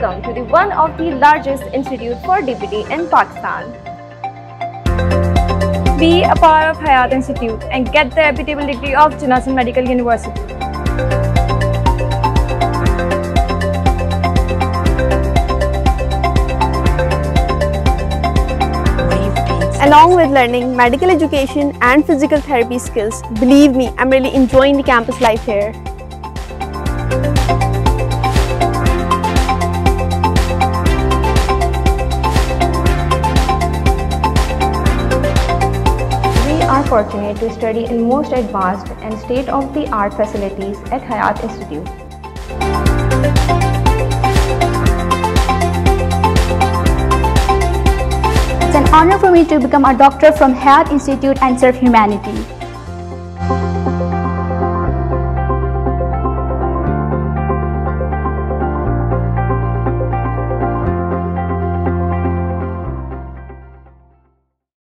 one of the largest institute for DPT in Pakistan. Be a part of Hayat Institute and get the reputable degree of Jinnah Sindh Medical University. Along with learning medical education and physical therapy skills, believe me, I'm really enjoying the campus life here. Are fortunate to study in most advanced and state-of-the-art facilities at Hayat Institute. It's an honor for me to become a doctor from Hayat Institute and serve humanity.